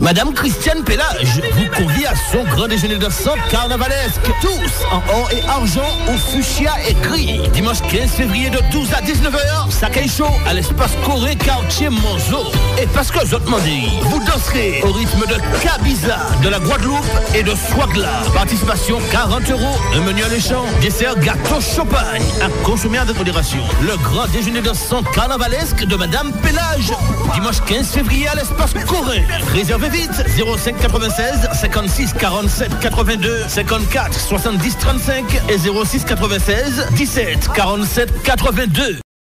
Madame Christiane Pellage vous convie à son grand déjeuner de sang carnavalesque. Tous en or et argent au fuchsia et gris. Dimanche 15 février de 12 à 19h, Sakai Show à l'espace Corée quartier Monzo. Et parce que autres dit, vous danserez au rythme de De la Guadeloupe et de Swagla. Participation 40 euros, un menu alléchant, dessert gâteau champagne à consommer avec modération. Le grand déjeuner de sang carnavalesque de Madame Pellage. Dimanche 15 février à l'espace Corée. Réservez vite 05 96 56 47 82 54 70 35 et 06 96 17 47 82.